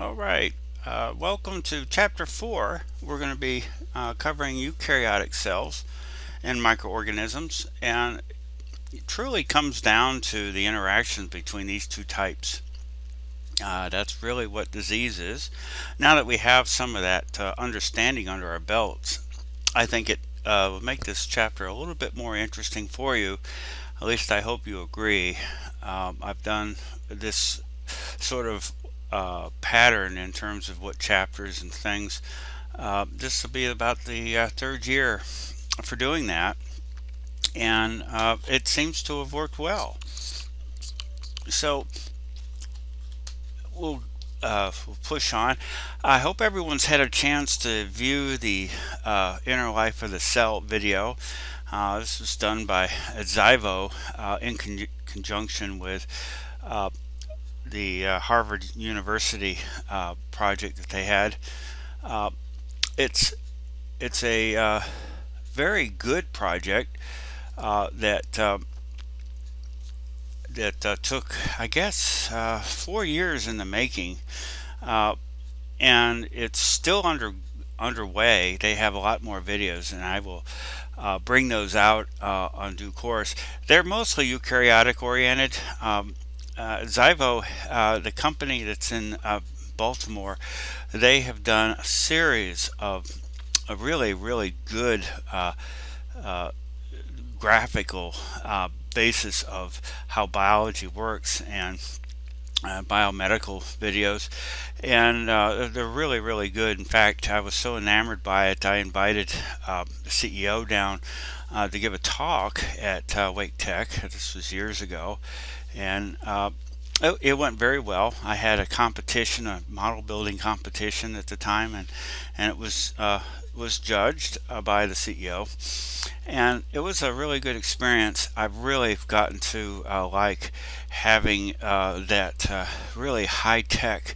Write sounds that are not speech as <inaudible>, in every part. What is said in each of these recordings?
All right. Uh, welcome to chapter four. We're going to be uh, covering eukaryotic cells and microorganisms, and it truly comes down to the interactions between these two types. Uh, that's really what disease is. Now that we have some of that uh, understanding under our belts, I think it uh, will make this chapter a little bit more interesting for you. At least I hope you agree. Um, I've done this sort of uh, pattern in terms of what chapters and things. Uh, this will be about the uh, third year for doing that, and uh, it seems to have worked well. So we'll, uh, we'll push on. I hope everyone's had a chance to view the uh, inner life of the cell video. This was done by Zyvo in con conjunction with the uh, Harvard University project that they had. it's it's a very good project that um, that uh, took, I guess, uh, four years in the making, uh, and it's still under underway. They have a lot more videos, and I will uh, bring those out uh, on due course. They're mostly eukaryotic oriented. Um, uh, Zyvo, the company that's in Baltimore, they have done a series of a really, really good graphical uh, basis of how biology works and uh, biomedical videos. And uh, they're really really good. In fact I was so enamored by it I invited uh, the CEO down uh, to give a talk at uh, Wake Tech. This was years ago. And it, it, went very well I had a competition a model building competition at the time and and it was uh, was judged by the CEO and it was a really good experience. I've really gotten to uh, like having uh, that uh, really high-tech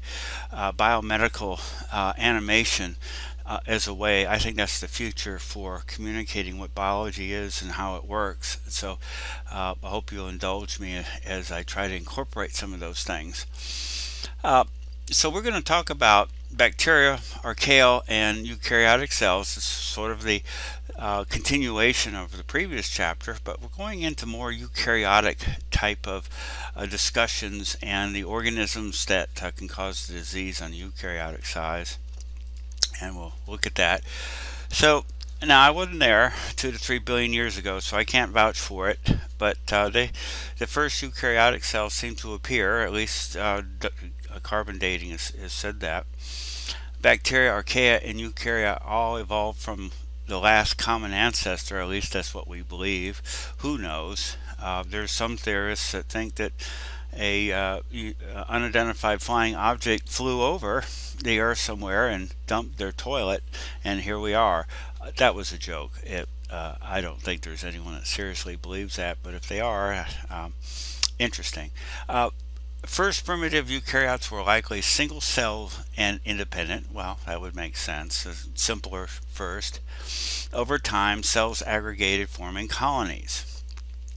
uh, biomedical uh, animation uh, as a way. I think that's the future for communicating what biology is and how it works. So I hope you'll indulge me as I try to incorporate some of those things. so we're going to talk about bacteria, archaea, and eukaryotic cells. It's sort of the uh, continuation of the previous chapter, but we're going into more eukaryotic type of uh, discussions and the organisms that uh, can cause the disease on eukaryotic size. And we'll look at that. So now I wasn't there two to three billion years ago, so I can't vouch for it. But uh, they, the first eukaryotic cells seem to appear, at least uh, carbon dating has, has said that. Bacteria, archaea, and eukarya all evolved from the last common ancestor, at least that's what we believe. Who knows? Uh, there's some theorists that think that a uh, uh, unidentified flying object flew over the earth somewhere and dumped their toilet, and here we are. Uh, that was a joke. It, uh, I don't think there's anyone that seriously believes that, but if they are, um, interesting. Uh, First primitive eukaryotes were likely single cell and independent. Well, that would make sense. Simpler first. Over time, cells aggregated, forming colonies.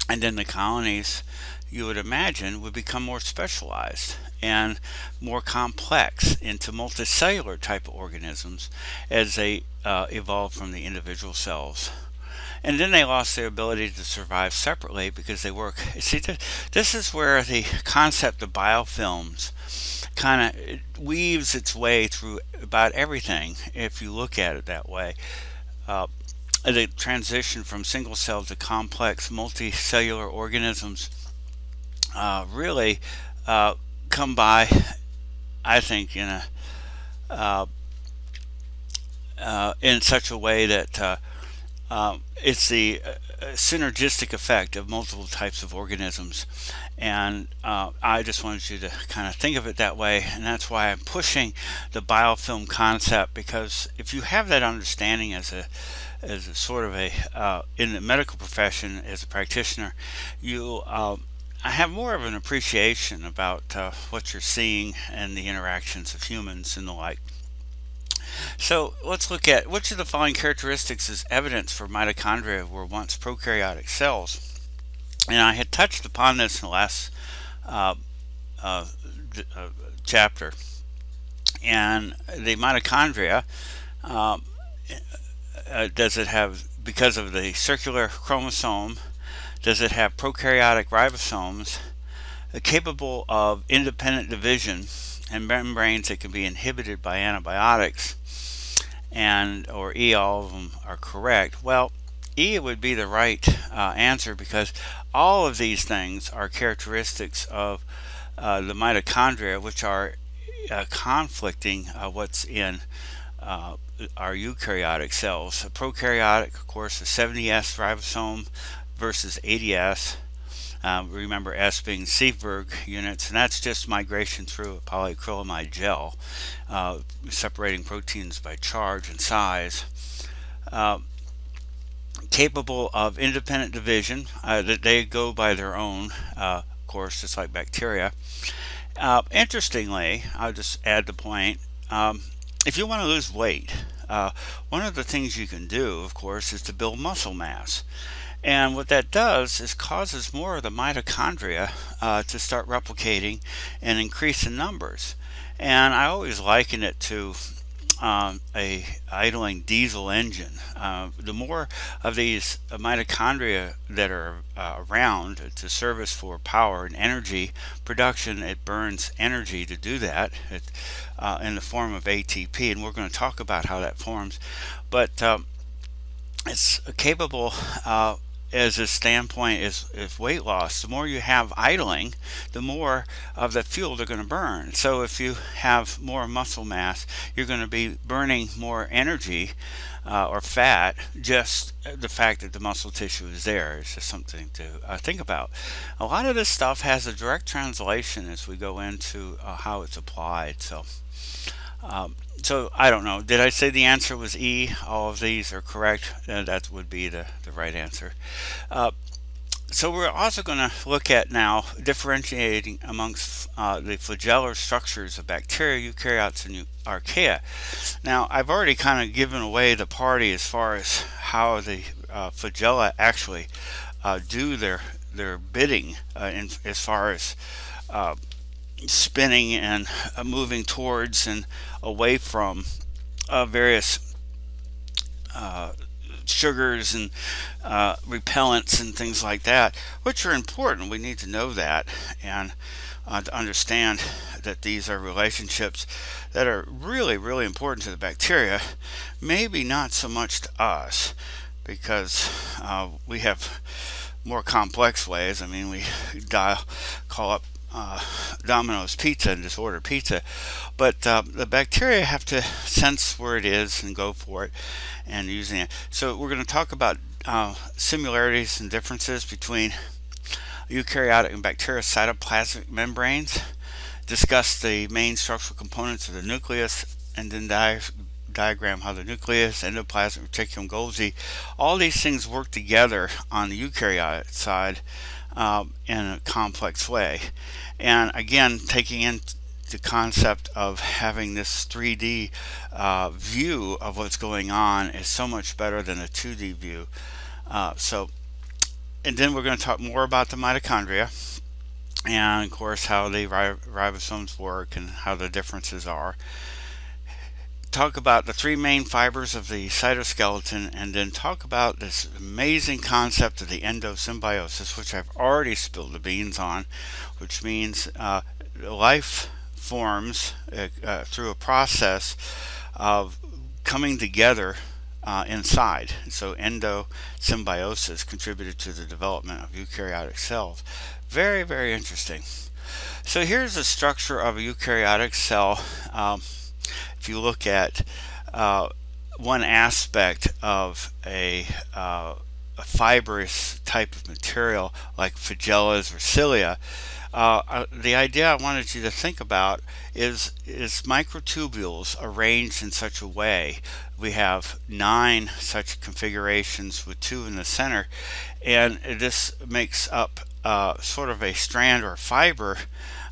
And then the colonies, you would imagine, would become more specialized and more complex into multicellular type of organisms as they uh, evolved from the individual cells and then they lost their ability to survive separately because they work. See, this is where the concept of biofilms kind of weaves its way through about everything if you look at it that way. Uh, the transition from single cell to complex multicellular organisms uh, really uh, come by, I think, in a uh, uh, in such a way that uh, um, it's the synergistic effect of multiple types of organisms. And uh, I just wanted you to kind of think of it that way and that's why I'm pushing the biofilm concept because if you have that understanding as a as a sort of a uh, in the medical profession as a practitioner you uh, I have more of an appreciation about uh, what you're seeing and the interactions of humans and the like so let's look at which of the following characteristics is evidence for mitochondria were once prokaryotic cells. And I had touched upon this in the last uh, uh, uh, chapter. And the mitochondria, um, uh, does it have, because of the circular chromosome, does it have prokaryotic ribosomes uh, capable of independent division and membranes that can be inhibited by antibiotics? And or E, all of them are correct. Well, E would be the right uh, answer because all of these things are characteristics of uh, the mitochondria, which are uh, conflicting uh, what's in uh, our eukaryotic cells. A prokaryotic, of course, the 70S ribosome versus 80S. Um, remember S being Svedberg units, and that's just migration through a polyacrylamide gel, uh, separating proteins by charge and size. Uh, capable of independent division, uh, that they go by their own, uh, of course, just like bacteria. Uh, interestingly, I'll just add the point, um, if you want to lose weight, uh, one of the things you can do, of course, is to build muscle mass. And what that does is causes more of the mitochondria uh, to start replicating and increase in numbers. And I always liken it to um, a idling diesel engine. Uh, the more of these mitochondria that are uh, around to service for power and energy production, it burns energy to do that it, uh, in the form of ATP, and we're going to talk about how that forms. But um, it's capable as a standpoint is, is weight loss. The more you have idling, the more of the fuel they're going to burn. So if you have more muscle mass, you're going to be burning more energy uh, or fat. Just the fact that the muscle tissue is there is just something to uh, think about. A lot of this stuff has a direct translation as we go into uh, how it's applied. So. Um, so I don't know. Did I say the answer was E? All of these are correct. Uh, that would be the, the right answer. Uh, so we're also going to look at now differentiating amongst uh, the flagellar structures of bacteria, eukaryotes, and archaea. Now I've already kind of given away the party as far as how the uh, flagella actually uh, do their their bidding uh, in, as far as spinning and uh, moving towards and away from uh, various uh, sugars and uh, repellents and things like that, which are important. We need to know that and uh, to understand that these are relationships that are really, really important to the bacteria. Maybe not so much to us because uh, we have more complex ways. I mean, we <laughs> dial, call up uh, Domino's Pizza and just order pizza. But uh, the bacteria have to sense where it is and go for it and using it. So we're going to talk about uh, similarities and differences between eukaryotic and bacterial cytoplasmic membranes, discuss the main structural components of the nucleus, and then di diagram how the nucleus, endoplasmic reticulum, Golgi, all these things work together on the eukaryotic side um, in a complex way. And again, taking in the concept of having this 3D uh, view of what's going on is so much better than a 2D view. Uh, so, and then we're going to talk more about the mitochondria and of course how the ribosomes work and how the differences are talk about the three main fibers of the cytoskeleton and then talk about this amazing concept of the endosymbiosis, which I've already spilled the beans on, which means uh, life forms uh, uh, through a process of coming together uh, inside. So endosymbiosis contributed to the development of eukaryotic cells. Very, very interesting. So here's the structure of a eukaryotic cell. Um, if you look at uh, one aspect of a, uh, a, fibrous type of material like flagellas or cilia, uh, uh, the idea I wanted you to think about is is microtubules arranged in such a way. We have nine such configurations with two in the center, and this makes up uh, sort of a strand or fiber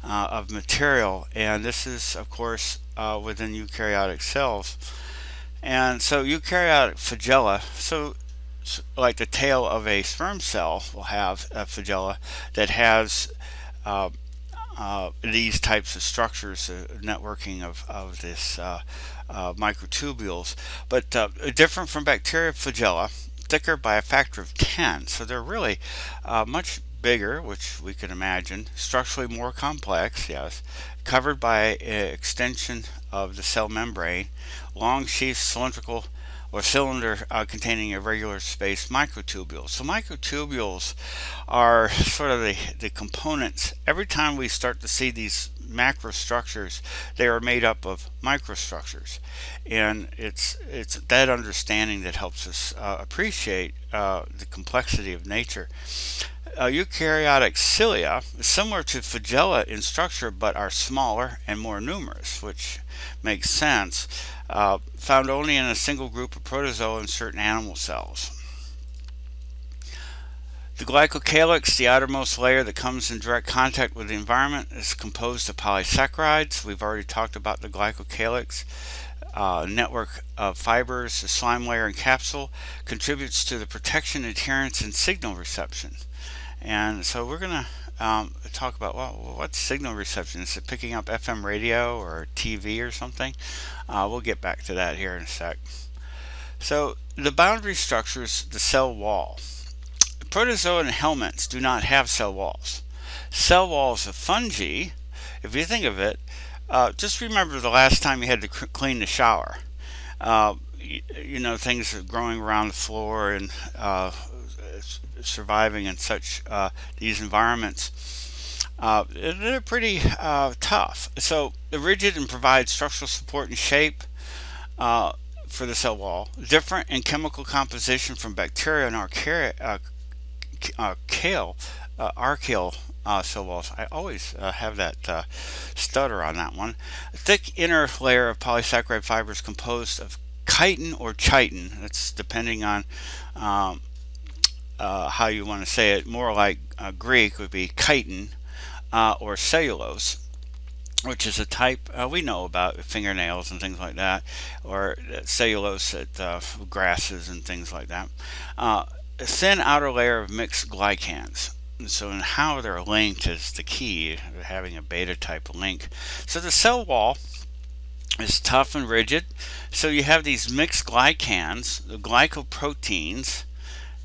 uh, of material. And this is, of course, uh, within eukaryotic cells. And so eukaryotic flagella, so, so, like the tail of a sperm cell will have a flagella that has uh, uh, these types of structures, uh, networking of, of this uh, microtubules, but different from bacteria flagella, thicker by a factor of 10. So they're really uh, much bigger, which we can imagine, structurally more complex, yes, covered by extension of the cell membrane, long sheath cylindrical or cylinder uh, containing irregular space microtubules. So microtubules are sort of the, the components. Every time we start to see these macrostructures, they are made up of microstructures. And it's, it's that understanding that helps us uh, appreciate uh, the complexity of nature. Uh, eukaryotic cilia similar to flagella in structure but are smaller and more numerous, which makes sense uh, found only in a single group of protozoa in certain animal cells. The glycocalyx, the outermost layer that comes in direct contact with the environment, is composed of polysaccharides. We've already talked about the glycocalyx. Uh, network of fibers, the slime layer and capsule, contributes to the protection, adherence, and signal reception. And so we're going to um, talk about well, what's signal reception? Is it picking up FM radio or TV or something? Uh, we'll get back to that here in a sec. So the boundary structures the cell wall. Protozoa and helminths do not have cell walls. Cell walls of fungi, if you think of it, uh, just remember the last time you had to clean the shower. Uh, you, you, know, things are growing around the floor and uh, surviving in such uh, these environments, uh, they're pretty uh, tough. So they're rigid and provide structural support and shape uh, for the cell wall. Different in chemical composition from bacteria and archaea, uh, uh, kale, archaeal uh, cell walls. I always uh, have that uh, stutter on that one. A thick inner layer of polysaccharide fibers composed of chitin or chitin. That's depending on um, uh, how you want to say it, more like uh, Greek would be chitin uh, or cellulose, which is a type uh, we know about fingernails and things like that, or cellulose at uh, grasses and things like that. a thin outer layer of mixed glycans. And so, in how they're linked is the key, having a beta type link. So, the cell wall is tough and rigid. So, you have these mixed glycans, the glycoproteins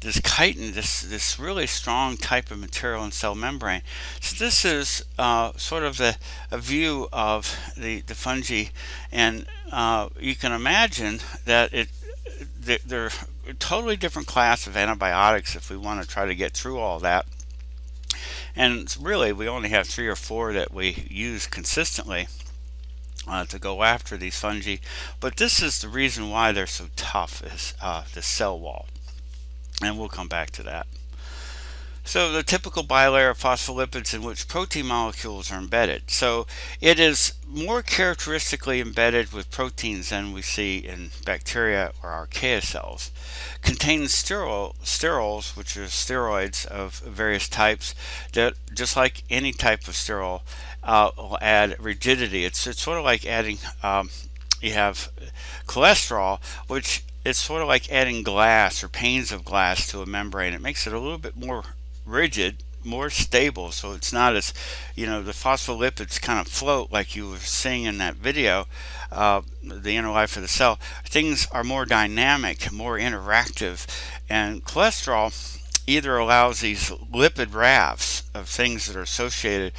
this chitin, this this really strong type of material in cell membrane. So this is uh, sort of the a view of the the fungi, and uh, you can imagine that it they're a totally different class of antibiotics if we want to try to get through all that. And really, we only have three or four that we use consistently. Uh, to go after these fungi, but this is the reason why they're so tough is uh, the cell wall and we'll come back to that. So the typical bilayer of phospholipids in which protein molecules are embedded. So it is more characteristically embedded with proteins than we see in bacteria or archaea cells. Contains sterol, sterols, which are steroids of various types, that just like any type of sterol, uh, will add rigidity. It's, it's sort of like adding, um, you have cholesterol, which it's sort of like adding glass or panes of glass to a membrane. It makes it a little bit more rigid, more stable, so it's not as, you know, the phospholipids kind of float like you were seeing in that video, uh, the inner life of the cell. Things are more dynamic, more interactive, and cholesterol either allows these lipid rafts of things that are associated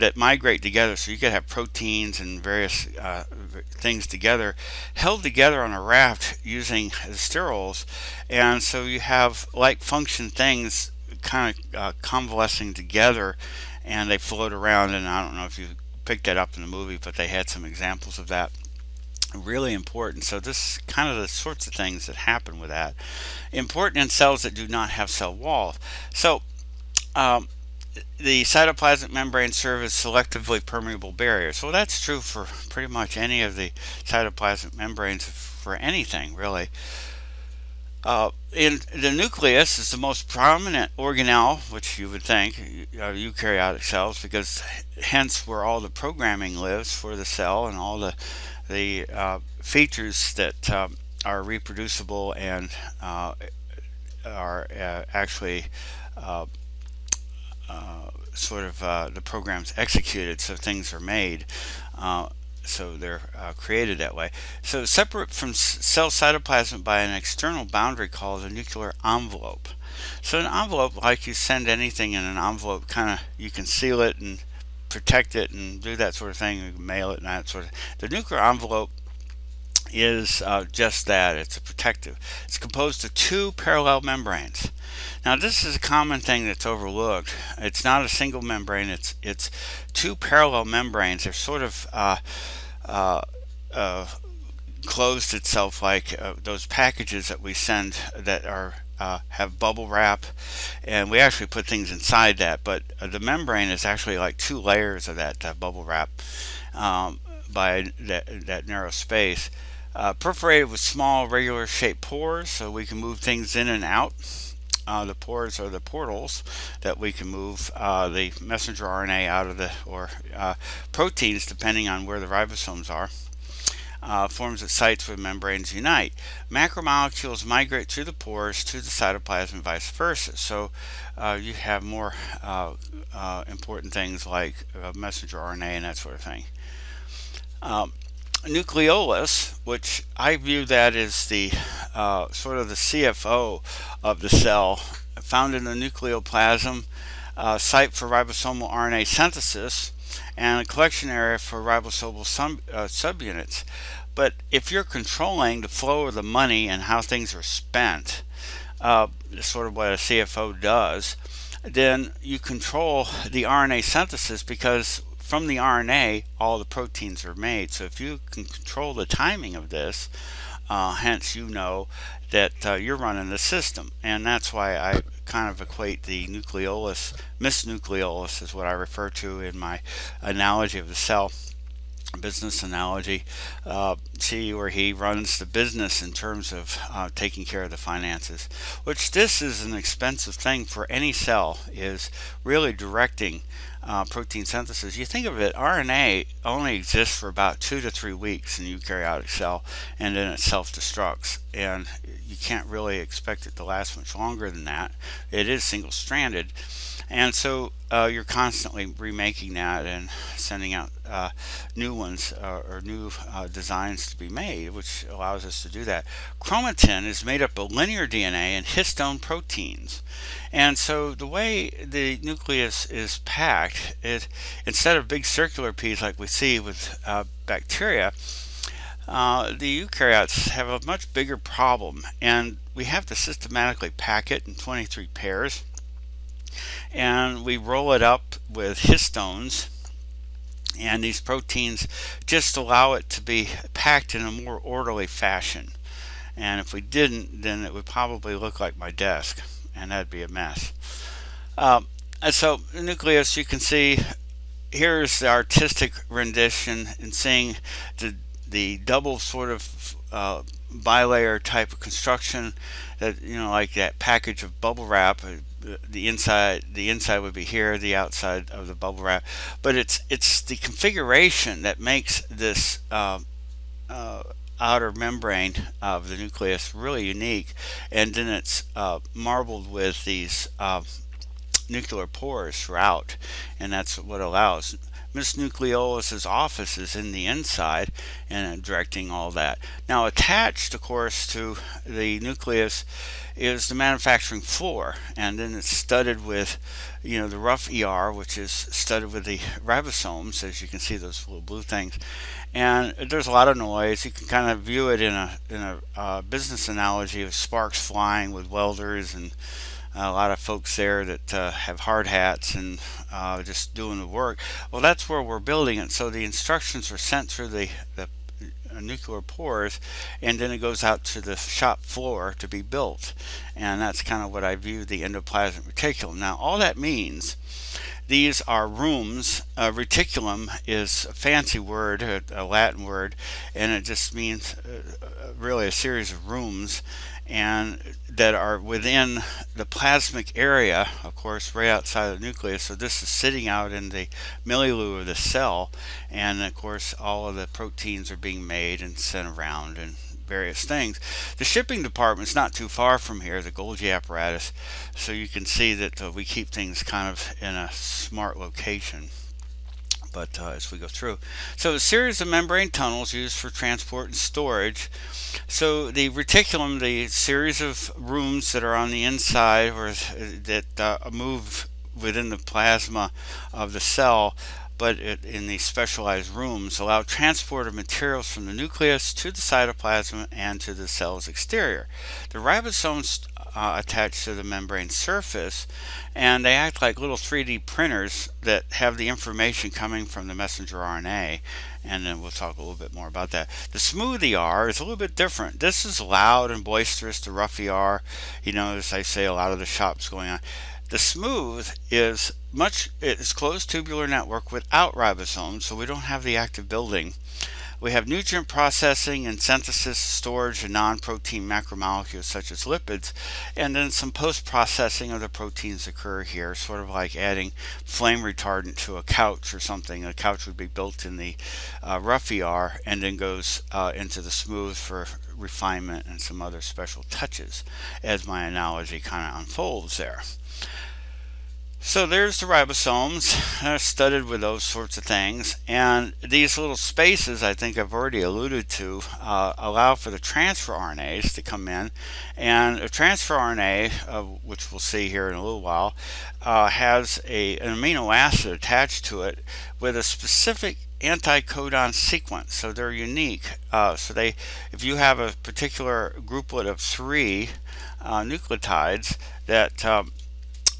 that migrate together. So you could have proteins and various uh, things together, held together on a raft using sterols. And so you have like function things kind of uh, convalescing together and they float around. And I don't know if you picked that up in the movie, but they had some examples of that. Really important. So this kind of the sorts of things that happen with that. Important in cells that do not have cell walls. So um, the cytoplasmic membrane serve as selectively permeable barriers. So that's true for pretty much any of the cytoplasmic membranes for anything really. Uh, in the nucleus is the most prominent organelle, which you would think are uh, eukaryotic cells, because hence where all the programming lives for the cell and all the the uh, features that um, are reproducible and uh, are uh, actually uh, sort of uh, the program's executed, so things are made. Uh, so they're uh, created that way. So separate from cell cytoplasm by an external boundary called a nuclear envelope. So an envelope, like you send anything in an envelope, kind of you can seal it and protect it and do that sort of thing, mail it and that sort of. The nuclear envelope is uh, just that. It's a protective. It's composed of two parallel membranes. Now this is a common thing that's overlooked. It's not a single membrane. It's it's two parallel membranes. They're sort of uh, uh, uh closed itself like uh, those packages that we send that are uh, have bubble wrap and we actually put things inside that but the membrane is actually like two layers of that bubble wrap um, by that, that narrow space uh, perforated with small regular shaped pores so we can move things in and out. Uh, the pores are the portals that we can move uh, the messenger RNA out of the, or uh, proteins depending on where the ribosomes are. Uh, forms at sites where membranes unite. Macromolecules migrate through the pores to the cytoplasm and vice versa. So uh, you have more important things like messenger RNA and that sort of thing. Um, nucleolus, which I view that as the uh, sort of the CFO of the cell, found in the nucleoplasm, uh, site for ribosomal RNA synthesis, and a collection area for ribosomal uh, subunits. But if you're controlling the flow of the money and how things are spent, uh, sort of what a CFO does, then you control the RNA synthesis because from the RNA, all the proteins are made. So if you can control the timing of this, uh, hence you know that uh, you're running the system. And that's why I kind of equate the nucleolus, Miss Nucleolus is what I refer to in my analogy of the cell business analogy. Uh, see where he runs the business in terms of uh, taking care of the finances, which this is an expensive thing for any cell, is really directing uh, protein synthesis. You think of it, RNA only exists for about two to three weeks in eukaryotic cell, and then it self-destructs. And you can't really expect it to last much longer than that. It is single-stranded. And so uh, you're constantly remaking that and sending out uh, new ones uh, or new uh, designs to be made, which allows us to do that. Chromatin is made up of linear DNA and histone proteins. And so the way the nucleus is packed, it, instead of big circular peas like we see with uh, bacteria, uh, the eukaryotes have a much bigger problem and we have to systematically pack it in 23 pairs and we roll it up with histones. And these proteins just allow it to be packed in a more orderly fashion. And if we didn't then it would probably look like my desk and that'd be a mess. And so nucleus you can see here's the artistic rendition and seeing the the double sort of uh, bilayer type of construction that you know like that package of bubble wrap the inside the inside would be here the outside of the bubble wrap. But it's it's the configuration that makes this uh, uh, outer membrane of the nucleus really unique. And then it's uh, marbled with these uh, nuclear pores throughout. And that's what allows Miss Nucleolus's office is in the inside and directing all that. Now attached, of course, to the nucleus is the manufacturing floor and then it's studded with you know the rough ER which is studded with the ribosomes as you can see those little blue things and there's a lot of noise you can kind of view it in a in a uh, business analogy of sparks flying with welders and a lot of folks there that uh, have hard hats and uh, just doing the work. Well, that's where we're building it. So the instructions are sent through the, the nuclear pores and then it goes out to the shop floor to be built. And that's kind of what I view the endoplasmic reticulum. Now, all that means these are rooms. Uh, reticulum is a fancy word, a, a, Latin word, and it just means uh, uh really a series of rooms and that are within the plasmic area, of course, right outside the nucleus. So this is sitting out in the milieu of the cell, and of course, all of the proteins are being made and sent around and various things. The shipping department is not too far from here, the Golgi apparatus, so you can see that uh, we keep things kind of in a smart location but uh, as we go through. So a series of membrane tunnels used for transport and storage. So the reticulum, the series of rooms that are on the inside or that uh, move within the plasma of the cell but it, in these specialized rooms allow transport of materials from the nucleus to the cytoplasm and to the cell's exterior. The ribosomes uh, attach to the membrane surface and they act like little 3D printers that have the information coming from the messenger RNA and then we'll talk a little bit more about that. The smooth ER is a little bit different. This is loud and boisterous, the rough ER, you know, as I say, a lot of the shops going on. The smooth is much it's closed tubular network without ribosomes, so we don't have the active building. We have nutrient processing and synthesis, storage of non-protein macromolecules such as lipids, and then some post-processing of the proteins occur here, sort of like adding flame retardant to a couch or something. A couch would be built in the uh, rough ER and then goes uh, into the smooth for refinement and some other special touches as my analogy kind of unfolds there. So there's the ribosomes, <laughs> uh, studded with those sorts of things. And these little spaces, I think I've already alluded to, uh, allow for the transfer RNAs to come in. And a transfer RNA, uh, which we'll see here in a little while, uh, has a, an amino acid attached to it with a specific anticodon sequence. So they're unique. Uh, so they, if you have a particular grouplet of three uh, nucleotides that um,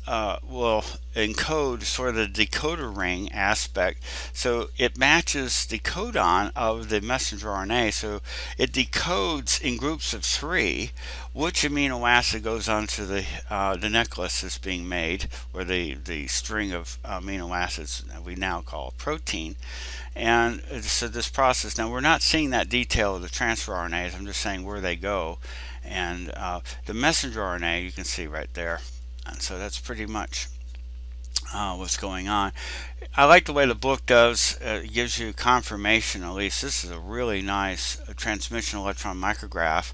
uh, will encode sort of the decoder ring aspect. So it matches the codon of the messenger RNA. So it decodes in groups of three which amino acid goes onto the uh, the necklace that's being made, or the, the string of amino acids we now call protein. And so this process, now we're not seeing that detail of the transfer RNAs, I'm just saying where they go. And uh, the messenger RNA, you can see right there, and so that's pretty much uh, what's going on. I like the way the book does. Uh, it gives you confirmation, at least. This is a really nice uh, transmission electron micrograph.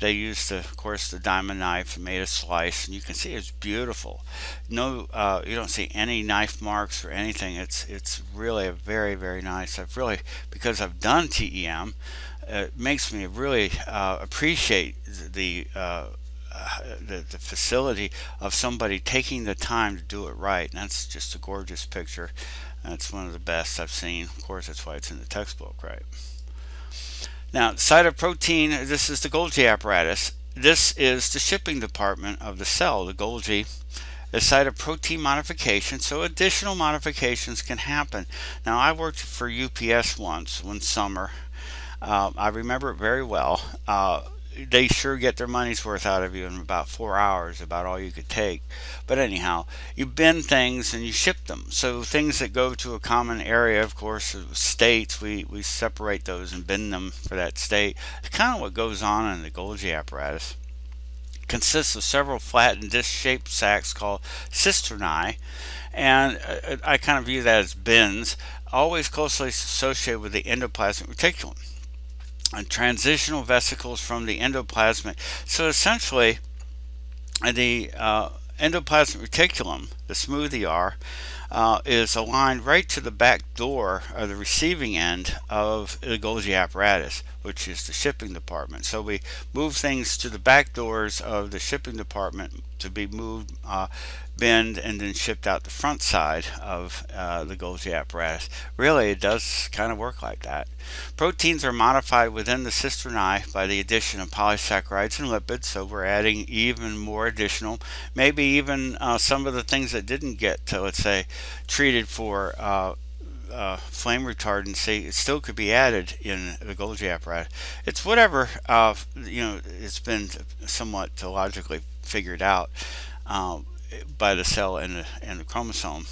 They used, of course, the diamond knife and made a slice, and you can see it's beautiful. No, uh, you don't see any knife marks or anything. It's it's really a very very nice. I've really because I've done TEM, it makes me really uh, appreciate the uh, the, the facility of somebody taking the time to do it right. And that's just a gorgeous picture. That's one of the best I've seen. Of course, that's why it's in the textbook, right? Now, cytoprotein, this is the Golgi apparatus. This is the shipping department of the cell, the Golgi. The site of protein modification, so additional modifications can happen. Now, I worked for UPS once one summer. Uh, I remember it very well. Uh, they sure get their money's worth out of you in about four hours, about all you could take. But anyhow, you bend things and you ship them. So things that go to a common area, of course, states, we, we separate those and bend them for that state. It's kind of what goes on in the Golgi apparatus. It consists of several flattened disc-shaped sacs called cisternae, and uh, I kind of view that as bins, always closely associated with the endoplasmic reticulum and transitional vesicles from the endoplasmic. So essentially, the uh, endoplasmic reticulum, the smooth ER, uh, is aligned right to the back door of the receiving end of the Golgi apparatus, which is the shipping department. So we move things to the back doors of the shipping department to be moved uh, bend and then shipped out the front side of uh, the Golgi apparatus. Really, it does kind of work like that. Proteins are modified within the cisternae by the addition of polysaccharides and lipids, so we're adding even more additional, maybe even uh, some of the things that didn't get, to, let's say, treated for uh, flame retardancy, it still could be added in the Golgi apparatus. It's whatever, uh, you know, it's been somewhat logically figured out. Um, by the cell and the, and the chromosome.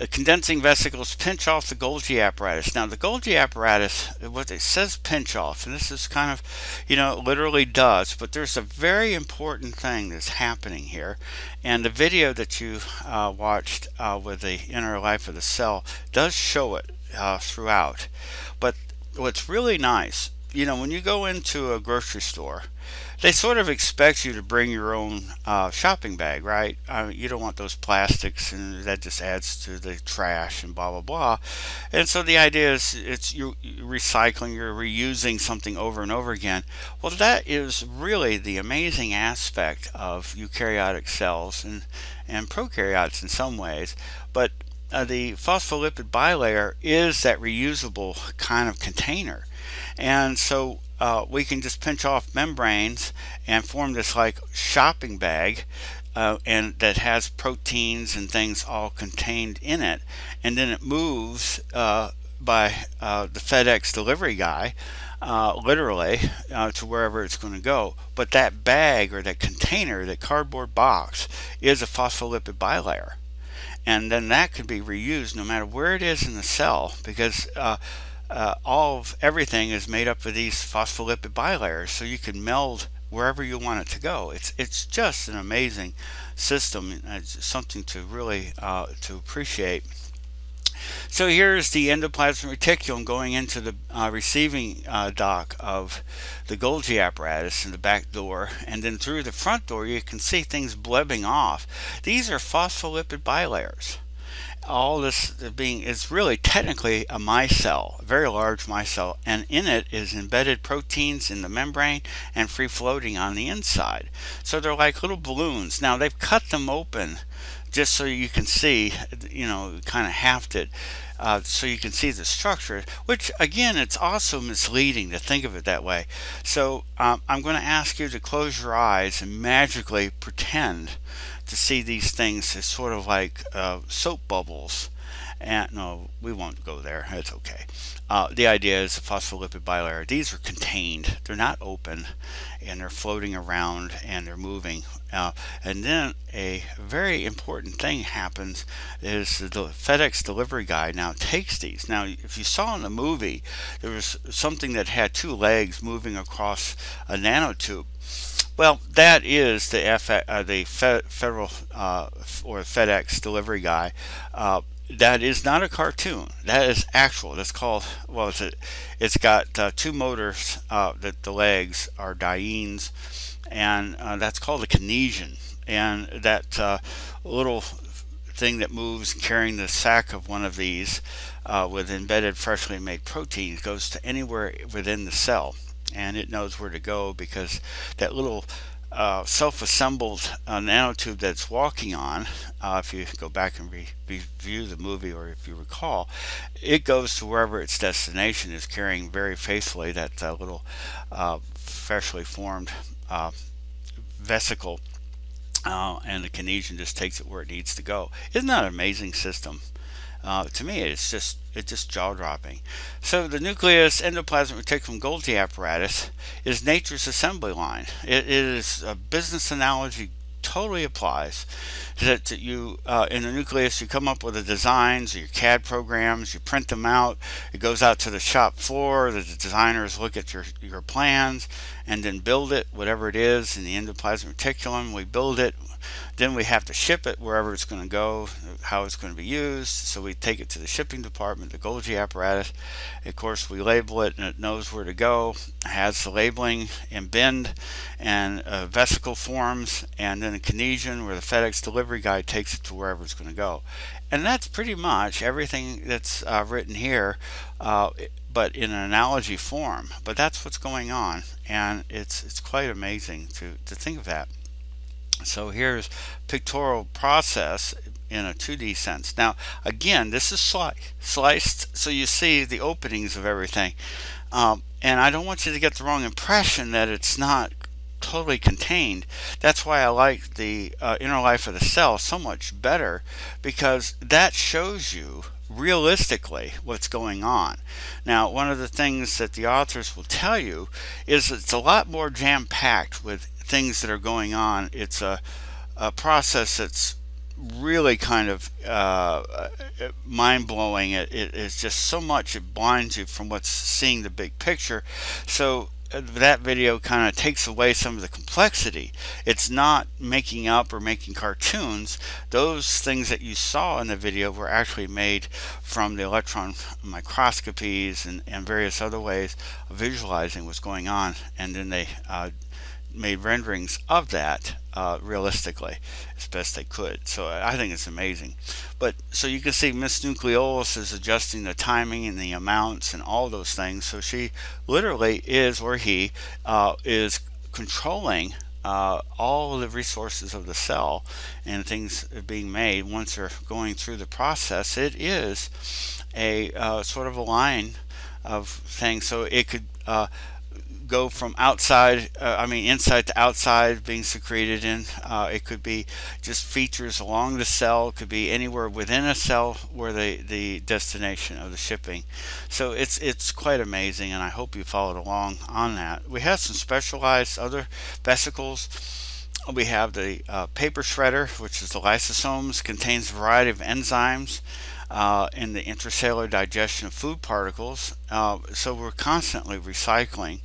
Uh, condensing vesicles pinch off the Golgi apparatus. Now, the Golgi apparatus, what it says pinch off, and this is kind of, you know, literally does, but there's a very important thing that's happening here. And the video that you uh, watched uh, with the inner life of the cell does show it uh, throughout. But what's really nice you know, when you go into a grocery store, they sort of expect you to bring your own uh, shopping bag, right? Uh, you don't want those plastics, and that just adds to the trash and blah blah blah. And so the idea is it's you're recycling, you're reusing something over and over again. Well, that is really the amazing aspect of eukaryotic cells and and prokaryotes in some ways, but uh, the phospholipid bilayer is that reusable kind of container. And so uh, we can just pinch off membranes and form this like shopping bag uh, and that has proteins and things all contained in it. And then it moves uh, by uh, the FedEx delivery guy uh, literally uh, to wherever it's going to go. But that bag or that container, that cardboard box, is a phospholipid bilayer and then that could be reused no matter where it is in the cell because uh, uh, all of everything is made up of these phospholipid bilayers so you can meld wherever you want it to go it's it's just an amazing system it's something to really uh, to appreciate so here's the endoplasmic reticulum going into the uh, receiving uh, dock of the Golgi apparatus in the back door. And then through the front door, you can see things blebbing off. These are phospholipid bilayers. All this being is really technically a micelle, a very large micelle, and in it is embedded proteins in the membrane and free floating on the inside. So they're like little balloons. Now they've cut them open just so you can see, you know, kind of halved it. Uh, so you can see the structure, which again, it's also misleading to think of it that way. So um, I'm going to ask you to close your eyes and magically pretend to see these things as sort of like uh, soap bubbles. And no, we won't go there. It's okay. Uh, the idea is a phospholipid bilayer. These are contained. They're not open and they're floating around and they're moving. Uh, and then a very important thing happens is the FedEx delivery guy now takes these. Now, if you saw in the movie, there was something that had two legs moving across a nanotube. Well, that is the F, uh, the Fe federal uh, or FedEx delivery guy uh, that is not a cartoon. That is actual. That's called well. It's a, it's got uh, two motors. Uh, that the legs are dyneins, and uh, that's called a kinesin. And that uh, little thing that moves carrying the sac of one of these with embedded freshly made proteins goes to anywhere within the cell, and it knows where to go because that little uh, self-assembled uh, nanotube that's walking on, uh, if you go back and re review the movie or if you recall, it goes to wherever its destination is carrying very faithfully that uh, little uh, freshly formed uh, vesicle and the kinesin just takes it where it needs to go. Isn't that an amazing system? Uh, to me, it's just it's just jaw dropping. So the nucleus endoplasmic reticulum Golgi apparatus is nature's assembly line. it, is a business analogy totally applies that you uh, in the nucleus you come up with the designs your CAD programs you print them out it goes out to the shop floor the designers look at your your plans and then build it whatever it is in the endoplasmic reticulum we build it then we have to ship it wherever it's going to go, how it's going to be used. So we take it to the shipping department, the Golgi apparatus. Of course, we label it and it knows where to go, has the labeling in bend and uh, vesicle forms, and then a kinesin where the FedEx delivery guy takes it to wherever it's going to go. And that's pretty much everything that's uh, written here, uh, but in an analogy form. But that's what's going on, and it's it's quite amazing to, to think of that. So here's pictorial process in a 2D sense. Now, again, this is sliced, sliced so you see the openings of everything. Um, and I don't want you to get the wrong impression that it's not totally contained. That's why I like the uh, inner life of the cell so much better because that shows you realistically what's going on. Now, one of the things that the authors will tell you is it's a lot more jam-packed with things that are going on. It's a, a process that's really kind of uh, mind-blowing. It, it is just so much, it blinds you from what's seeing the big picture. So that video kind of takes away some of the complexity. It's not making up or making cartoons. Those things that you saw in the video were actually made from the electron microscopies and, and various other ways of visualizing what's going on. And then they uh, made renderings of that uh, realistically as best they could. So I think it's amazing. But so you can see Miss Nucleolus is adjusting the timing and the amounts and all those things. So she literally is, or he uh, is controlling uh, all the resources of the cell and things being made once they're going through the process. It is a uh, sort of a line of things. So it could uh, go from outside, uh, I mean inside to outside being secreted in. Uh, it could be just features along the cell. It could be anywhere within a cell where the, the destination of the shipping. So it's, it's quite amazing and I hope you followed along on that. We have some specialized other vesicles. We have the uh, paper shredder, which is the lysosomes, contains a variety of enzymes. Uh, in the intracellular digestion of food particles. Uh, so we're constantly recycling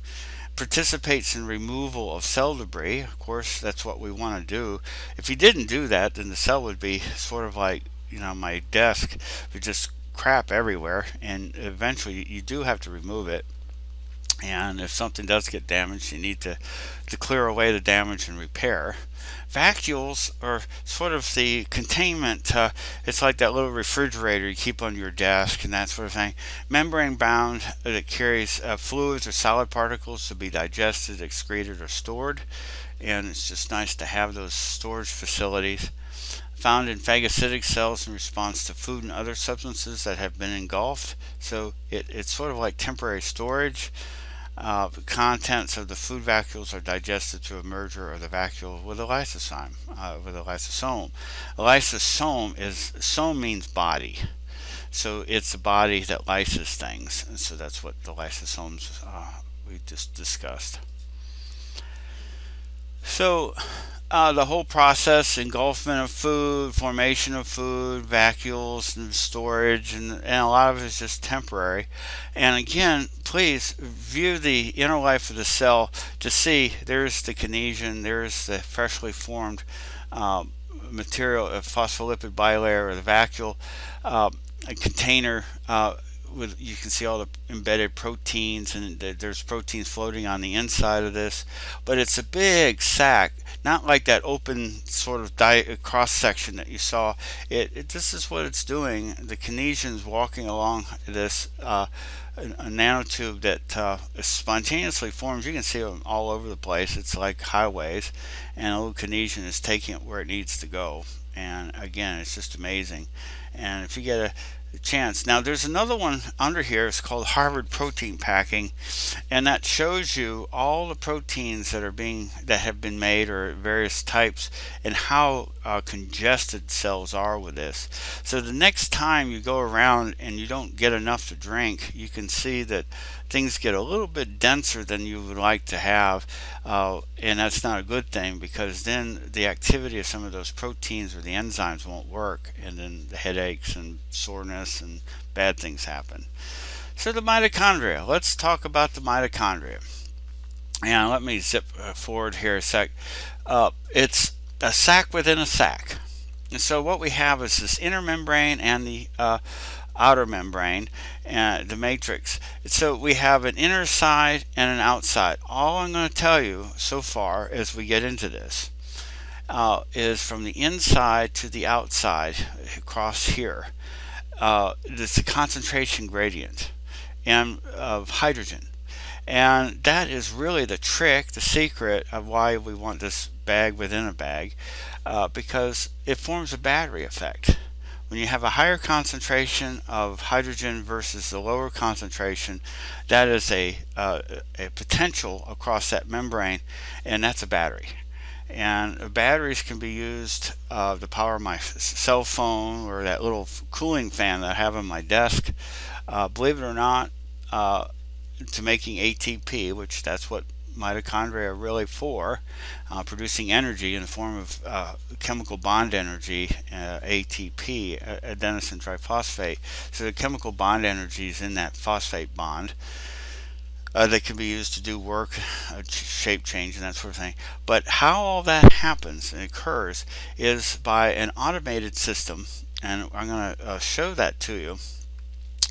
participates in removal of cell debris. Of course, that's what we want to do. If you didn't do that, then the cell would be sort of like, you know, my desk with just crap everywhere. And eventually you do have to remove it. And if something does get damaged, you need to, to clear away the damage and repair. Vacuoles are sort of the containment. Uh, it's like that little refrigerator you keep on your desk and that sort of thing. Membrane bound that carries uh, fluids or solid particles to be digested, excreted, or stored. And it's just nice to have those storage facilities. Found in phagocytic cells in response to food and other substances that have been engulfed. So it, it's sort of like temporary storage. Uh, the contents of the food vacuoles are digested through a merger of the vacuole with a lysosome. Uh, with a lysosome, a lysosome is some means body, so it's a body that lyses things, and so that's what the lysosomes uh, we just discussed. So uh, the whole process, engulfment of food, formation of food, vacuoles and storage, and, and a lot of it is just temporary. And again, please view the inner life of the cell to see there's the kinesin, there's the freshly formed uh, material, a phospholipid bilayer or the vacuole, uh, a container uh, with you can see all the embedded proteins and there's proteins floating on the inside of this but it's a big sac not like that open sort of cross section that you saw. It, it, this is what it's doing. The kinesin's walking along this uh, a, nanotube that uh, spontaneously forms. You can see them all over the place. It's like highways and a little kinesin is taking it where it needs to go. And again it's just amazing. And if you get a chance. Now there's another one under here. It's called Harvard Protein Packing, and that shows you all the proteins that are being that have been made or various types and how uh, congested cells are with this. So the next time you go around and you don't get enough to drink, you can see that things get a little bit denser than you would like to have uh, and that's not a good thing because then the activity of some of those proteins or the enzymes won't work and then the headaches and soreness and bad things happen. So the mitochondria let's talk about the mitochondria. And let me zip uh, forward here a sec. Uh, it's a sac within a sac. And so what we have is this inner membrane and the uh, outer membrane and the matrix. So we have an inner side and an outside. All I'm going to tell you so far as we get into this uh, is from the inside to the outside across here. Uh, it's a concentration gradient and of hydrogen. And that is really the trick, the secret of why we want this bag within a bag, uh, because it forms a battery effect. When you have a higher concentration of hydrogen versus the lower concentration, that is a, uh, a potential across that membrane, and that's a battery. And batteries can be used uh, to power my cell phone or that little cooling fan that I have on my desk. Uh, believe it or not, uh, to making ATP, which that's what mitochondria are really for, uh, producing energy in the form of uh, chemical bond energy, uh, ATP, adenosine triphosphate. So the chemical bond energy is in that phosphate bond. uh, that can be used to do work, uh, shape change, and that sort of thing. But how all that happens and occurs is by an automated system, and I'm going to uh, show that to you.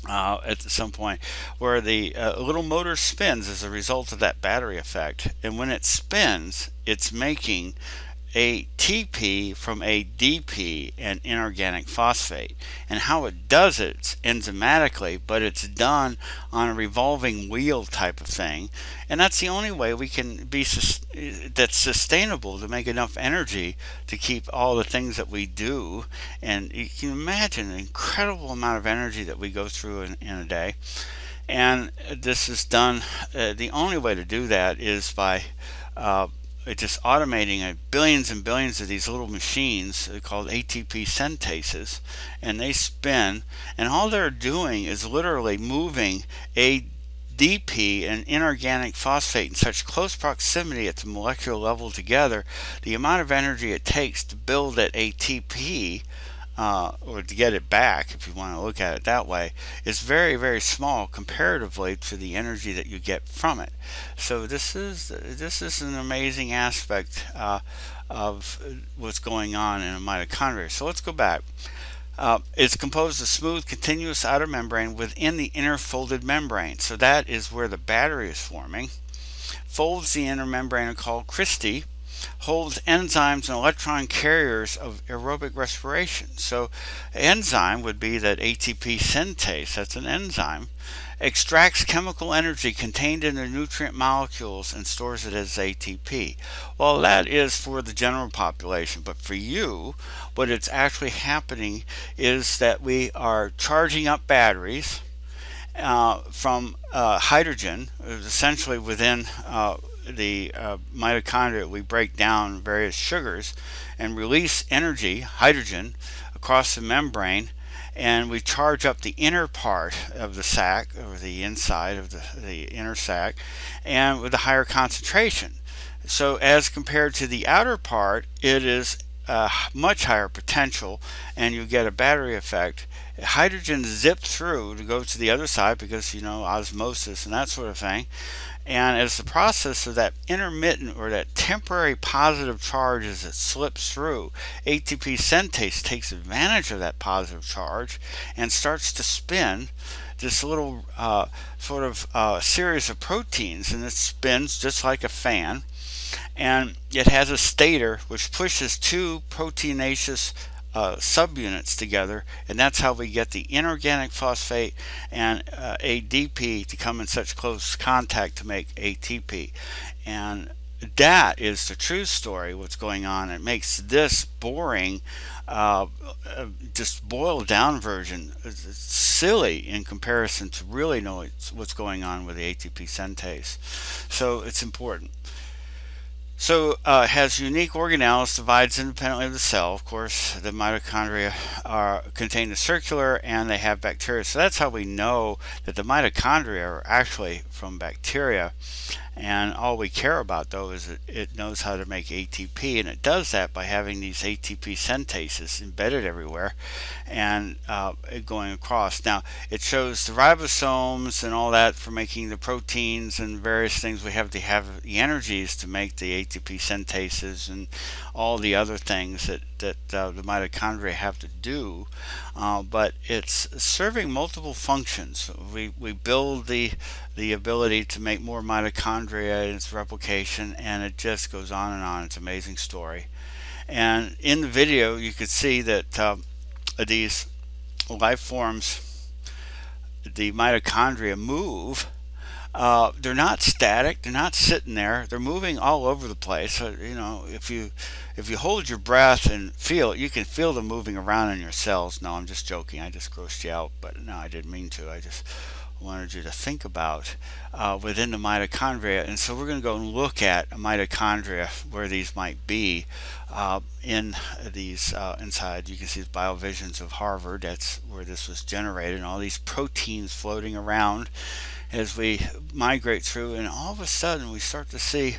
Uh, at some point where the uh, little motor spins as a result of that battery effect. And when it spins it's making ATP from ADP and inorganic phosphate. And how it does it, enzymatically, but it's done on a revolving wheel type of thing. And that's the only way we can be that's sustainable to make enough energy to keep all the things that we do. And you can imagine an incredible amount of energy that we go through in, in a day. And this is done, uh, the only way to do that is by uh, just automating uh, billions and billions of these little machines uh, called ATP synthases, and they spin, and all they're doing is literally moving ADP and inorganic phosphate in such close proximity at the molecular level together, the amount of energy it takes to build that ATP uh, or to get it back, if you want to look at it that way, is very, very small comparatively to the energy that you get from it. So this is this is an amazing aspect uh, of what's going on in a mitochondria. So let's go back. Uh, it's composed of smooth, continuous outer membrane within the inner folded membrane. So that is where the battery is forming. Folds the inner membrane are called cristae holds enzymes and electron carriers of aerobic respiration. So enzyme would be that ATP synthase, that's an enzyme, extracts chemical energy contained in the nutrient molecules and stores it as ATP. Well, that is for the general population, but for you, what it's actually happening is that we are charging up batteries uh, from uh, hydrogen, essentially within uh, the uh, mitochondria, we break down various sugars and release energy, hydrogen, across the membrane, and we charge up the inner part of the sac, or the inside of the, the inner sac, and with a higher concentration. So as compared to the outer part, it is a much higher potential, and you get a battery effect. Hydrogen zips through to go to the other side because, you know, osmosis and that sort of thing. And as the process of that intermittent or that temporary positive charge as it slips through, ATP synthase takes advantage of that positive charge and starts to spin this little uh, sort of uh, series of proteins, and it spins just like a fan. And it has a stator which pushes two proteinaceous uh, subunits together, and that's how we get the inorganic phosphate and uh, ADP to come in such close contact to make ATP. And that is the true story, what's going on. It makes this boring, uh, uh just boiled down version silly in comparison to really know what's going on with the ATP synthase. So it's important. So uh, has unique organelles, divides independently of the cell. Of course, the mitochondria are contain the circular and they have bacteria. So that's how we know that the mitochondria are actually from bacteria. And all we care about though is that it knows how to make ATP and it does that by having these ATP synthases embedded everywhere and uh, going across. Now it shows the ribosomes and all that for making the proteins and various things. We have to have the energies to make the ATP synthases and all the other things that, that uh, the mitochondria have to do. Uh, but it's serving multiple functions. We, we build the the ability to make more mitochondria in its replication and it just goes on and on it's an amazing story and in the video you could see that uh, these life forms the mitochondria move uh, they're not static they're not sitting there they're moving all over the place so, you know if you if you hold your breath and feel you can feel them moving around in your cells no I'm just joking I just grossed you out but no I didn't mean to I just wanted you to think about uh, within the mitochondria. And so we're going to go and look at mitochondria where these might be uh, in these uh, inside. You can see the biovisions of Harvard. That's where this was generated. And all these proteins floating around as we migrate through. And all of a sudden we start to see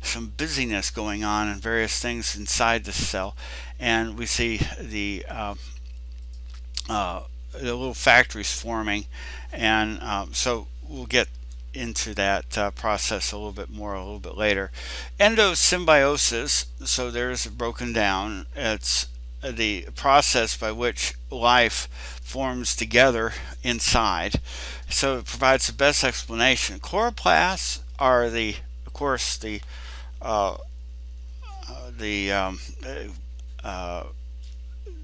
some busyness going on and various things inside the cell. And we see the uh, uh, the little factories forming and um, so we'll get into that uh, process a little bit more a little bit later. Endosymbiosis, so there's broken down. It's the process by which life forms together inside. So it provides the best explanation. Chloroplasts are the, of course, the uh, uh, the um, uh,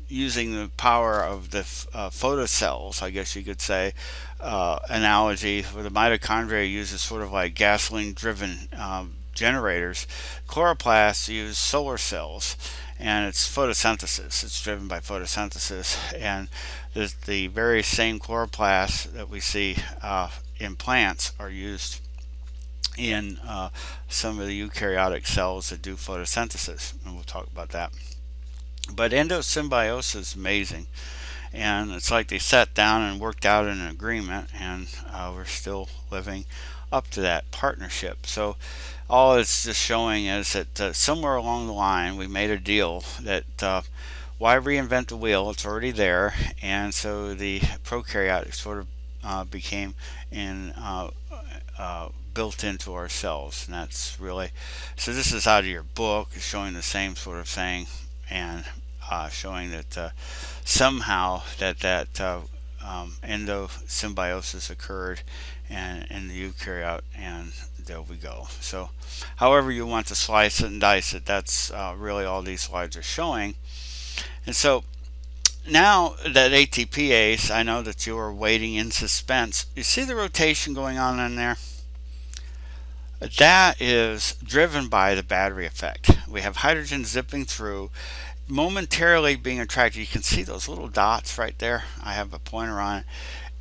using the power of the uh, photocells, I guess you could say, uh, analogy where the mitochondria uses sort of like gasoline-driven um, generators. Chloroplasts use solar cells, and it's photosynthesis. It's driven by photosynthesis, and the, the very same chloroplasts that we see uh, in plants are used in uh, some of the eukaryotic cells that do photosynthesis, and we'll talk about that. But endosymbiosis is amazing. And it's like they sat down and worked out an agreement, and uh, we're still living up to that partnership. So all it's just showing is that uh, somewhere along the line we made a deal that uh, why reinvent the wheel? It's already there, and so the prokaryotic sort of uh, became in uh, uh, built into ourselves, and that's really so. This is out of your book, showing the same sort of thing and uh, showing that uh, somehow that that uh, um, endosymbiosis occurred and in the eukaryote and there we go. So however you want to slice it and dice it that's uh, really all these slides are showing. And so now that ATPase I know that you are waiting in suspense. You see the rotation going on in there? That is driven by the battery effect. We have hydrogen zipping through, momentarily being attracted. You can see those little dots right there. I have a pointer on it.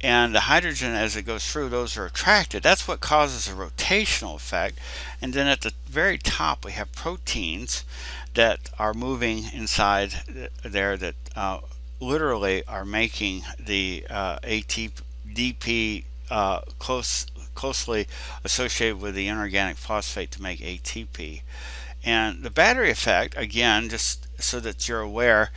And the hydrogen, as it goes through, those are attracted. That's what causes a rotational effect. And then at the very top, we have proteins that are moving inside there that uh, literally are making the uh, ATP uh, close closely associated with the inorganic phosphate to make ATP. And the battery effect, again, just so that you're aware,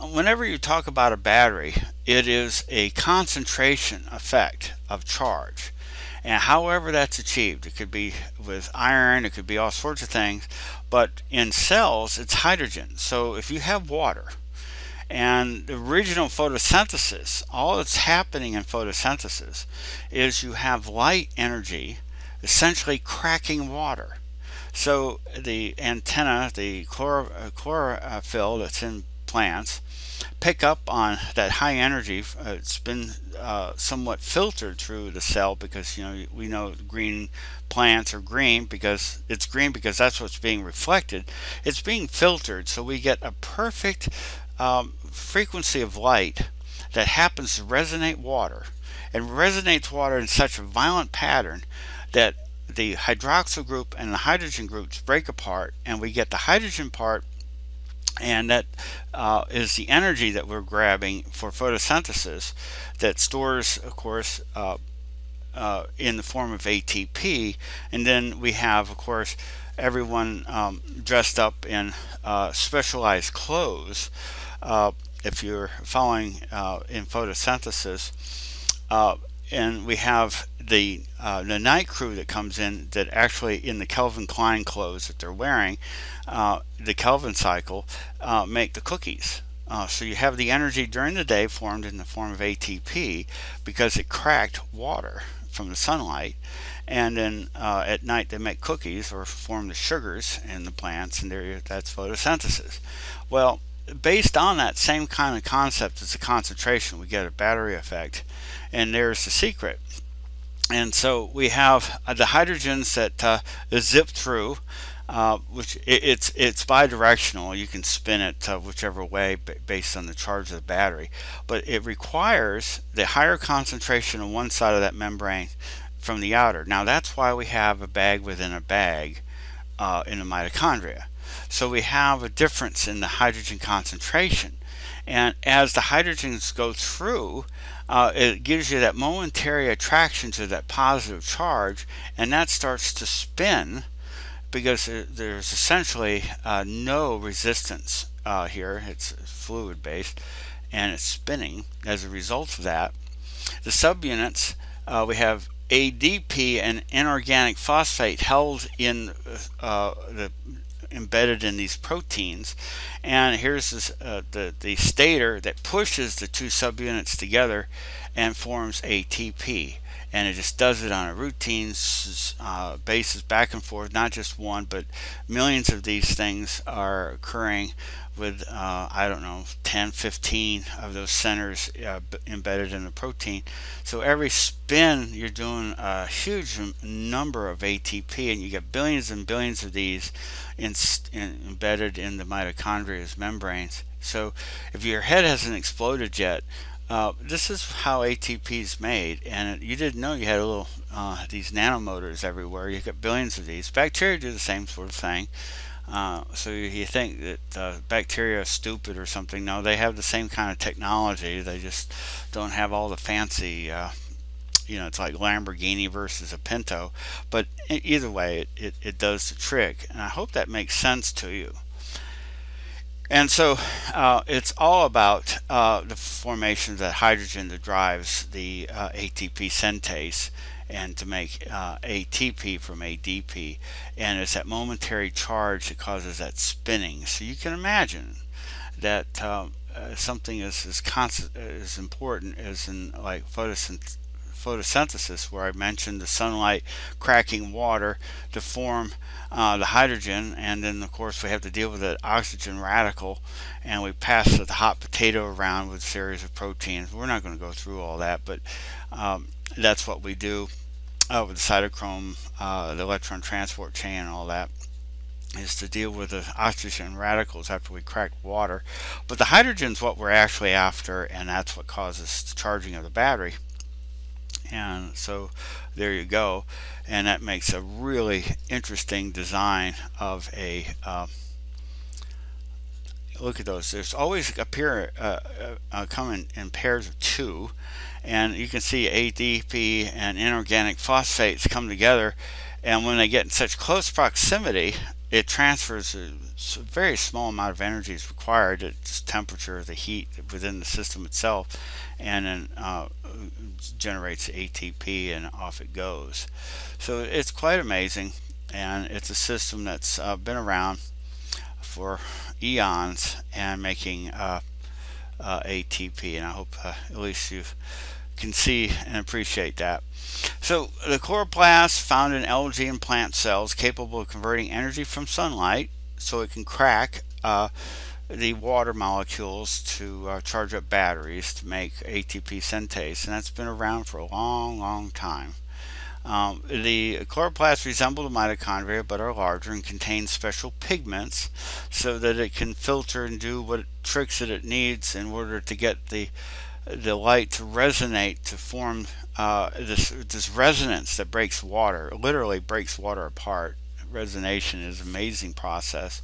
whenever you talk about a battery, it is a concentration effect of charge. And however that's achieved, it could be with iron, it could be all sorts of things, but in cells, it's hydrogen. So if you have water, and the original photosynthesis, all that's happening in photosynthesis is you have light energy essentially cracking water. So the antenna, the chlor uh, chlorophyll that's in plants, pick up on that high energy. Uh, it's been uh, somewhat filtered through the cell because you know we know green plants are green because it's green because that's what's being reflected. It's being filtered, so we get a perfect um, frequency of light that happens to resonate water and resonates water in such a violent pattern that the hydroxyl group and the hydrogen groups break apart and we get the hydrogen part and that uh, is the energy that we're grabbing for photosynthesis that stores of course uh, uh, in the form of ATP and then we have of course everyone um, dressed up in uh, specialized clothes uh, if you're following uh, in photosynthesis. Uh, and we have the uh, the night crew that comes in that actually in the Calvin Klein clothes that they're wearing, uh, the Calvin cycle, uh, make the cookies. so you have the energy during the day formed in the form of ATP because it cracked water from the sunlight and then uh, at night they make cookies or form the sugars in the plants and there that's photosynthesis well based on that same kind of concept as the concentration, we get a battery effect. And there's the secret. And so we have uh, the hydrogens that uh, zip through, uh, which it, it's it's bidirectional. You can spin it uh, whichever way based on the charge of the battery. But it requires the higher concentration on one side of that membrane from the outer. Now that's why we have a bag within a bag uh, in the mitochondria. So we have a difference in the hydrogen concentration. And as the hydrogens go through, uh, it gives you that momentary attraction to that positive charge, and that starts to spin because there's essentially uh, no resistance uh, here. It's fluid based and it's spinning as a result of that. The subunits, uh, we have ADP and inorganic phosphate held in uh, the embedded in these proteins. And here's this, uh, the, the stator that pushes the two subunits together and forms ATP and it just does it on a routine uh, basis back and forth not just one but millions of these things are occurring with uh, I don't know 10 15 of those centers uh, embedded in the protein so every spin you're doing a huge number of ATP and you get billions and billions of these in, in, embedded in the mitochondria's membranes so if your head hasn't exploded yet uh, this is how ATP is made, and you didn't know you had a little uh, these nanomotors everywhere. You got billions of these. Bacteria do the same sort of thing. Uh, so you think that uh, bacteria are stupid or something. No, they have the same kind of technology. They just don't have all the fancy, uh, you know, it's like Lamborghini versus a Pinto. But either way, it, it, it does the trick. And I hope that makes sense to you. And so uh, it's all about uh, the formation of the hydrogen that drives the ATP synthase and to make uh, ATP from ADP. And it's that momentary charge that causes that spinning. So you can imagine that um, uh, something as, as, constant, as important as in like photosynthesis photosynthesis where I mentioned the sunlight cracking water to form uh, the hydrogen and then of course we have to deal with the oxygen radical and we pass the hot potato around with a series of proteins. We're not going to go through all that but um, that's what we do uh, with the cytochrome, uh, the electron transport chain and all that is to deal with the oxygen radicals after we crack water. But the hydrogen is what we're actually after and that's what causes the charging of the battery. And so there you go. And that makes a really interesting design of a uh, look at those. There's always appear uh, uh, uh, come in, in pairs of two and you can see ADP and inorganic phosphates come together. And when they get in such close proximity it transfers a, very small amount of energy is required. It's temperature the heat within the system itself. And then uh, generates ATP and off it goes. So it's quite amazing. And it's a system that's uh, been around for eons and making uh, uh ATP and I hope uh, at least you can see and appreciate that. So the chloroplasts found in algae and plant cells capable of converting energy from sunlight so it can crack uh, the water molecules to uh, charge up batteries to make ATP synthase, and that's been around for a long, long time. Um, the chloroplasts resemble the mitochondria but are larger and contain special pigments so that it can filter and do what tricks that it needs in order to get the the light to resonate to form uh, this this resonance that breaks water literally breaks water apart resonation is an amazing process